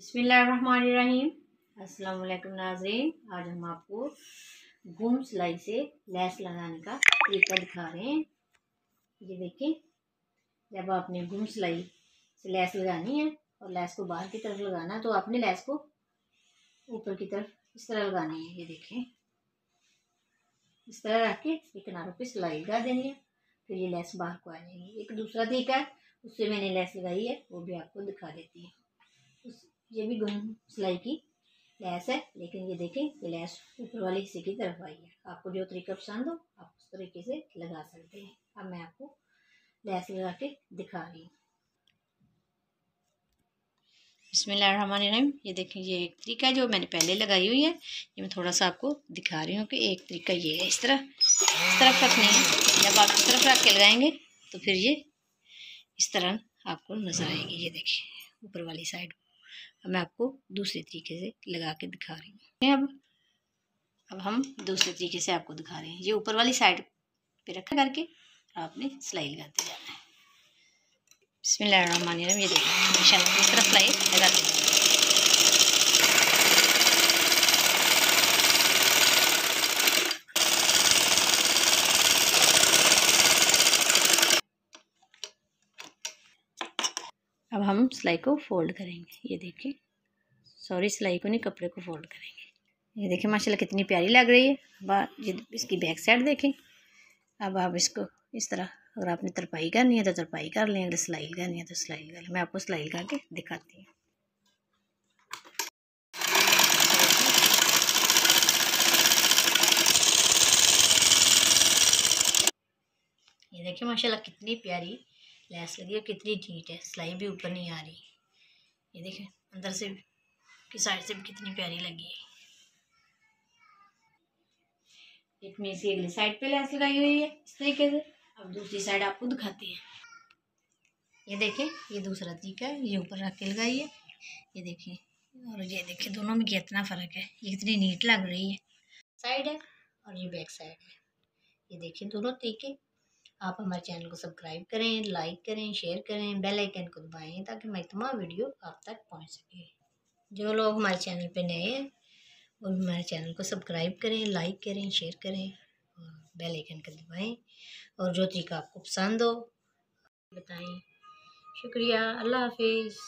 अस्सलाम वालेकुम नाजरीन, आज हम आपको घूम सिलाई से लैस लगाने का तरीका दिखा रहे हैं। ये देखें जब आपने घूम सिलाई से लैस लगानी है और लैस को बाहर की तरफ़ लगाना है तो आपने लैस को ऊपर की तरफ़ इस तरह लगानी है, ये देखें इस तरह रख के इसके किनारों पे सिलाई लगा देनी है, फिर ये लैस बाहर को आ जाएगी। एक दूसरा तरीका है, उससे मैंने लैस लगाई है, वो भी आपको दिखा देती है। उस ये भी गुम सिलाई की लैस है, लेकिन ये देखें, ये लैस ऊपर वाले हिस्से की तरफ़ आई है। आपको जो तरीका पसंद हो, आप उस तरीके से लगा सकते हैं। अब मैं आपको लैस लगा के दिखा रही हूँ। बिस्मिल्लाहिर्रहमानिर्रहीम। ये देखें, ये एक तरीका है जो मैंने पहले लगाई हुई है। ये मैं थोड़ा सा आपको दिखा रही हूँ कि एक तरीका ये है। इस तरह, इस तरफ़ रखनी है। जब आप इस तरफ़ रख के लगाएँगे तो फिर ये इस तरह आपको नज़र आएगी। ये देखिए ऊपर वाली साइड। मैं आपको दूसरे तरीके से लगा के दिखा रही हूँ। अब अब हम दूसरे तरीके से आपको दिखा रहे हैं। ये ऊपर वाली साइड पे रखा करके आपने सिलाई लगाते जाना है। बिस्मिल्लाह ये देखिए इस तरह सिलाई लगाते अब हम सिलाई को फोल्ड करेंगे। ये देखिए। सॉरी, सिलाई को नहीं, कपड़े को फोल्ड करेंगे। ये देखिए, माशाल्लाह कितनी प्यारी लग रही है। अब ये इसकी बैक साइड देखें। अब आप इसको इस तरह, अगर आपने तरपाई करनी है तो तरपाई कर लें, अगर सिलाई करनी है तो सिलाई कर लें। मैं आपको सिलाई लगा के दिखाती हूँ। ये देखिए, माशाल्लाह कितनी प्यारी लैस लगी है, कितनी नीट है? सिलाई भी ऊपर नहीं आ रही। ये देखें, अंदर से की साइड से भी कितनी प्यारी लगी है। एक में इसकी अगली साइड पे लैस लगाई हुई है, इस तरीके से। अब दूसरी साइड आपको दिखाती है। ये देखें, ये दूसरा तरीका है, ये ऊपर रख के लगाई है। ये देखें, और ये देखें, दोनों में कितना फ़र्क है। ये कितनी नीट लग रही है। साइड है, और ये बैक साइड है। ये देखें, दोनों तरीके आप हमारे चैनल को सब्सक्राइब करें, लाइक करें, शेयर करें, बेल आइकन को दबाएँ ताकि हमारी तमाम वीडियो आप तक पहुँच सके। जो लोग हमारे चैनल पर नए हैं वो हमारे चैनल को सब्सक्राइब करें, लाइक करें, शेयर करें और बेल आइकन को दबाएँ। और जो तरीका आपको पसंद हो, बताएँ। शुक्रिया, अल्लाह हाफिज़।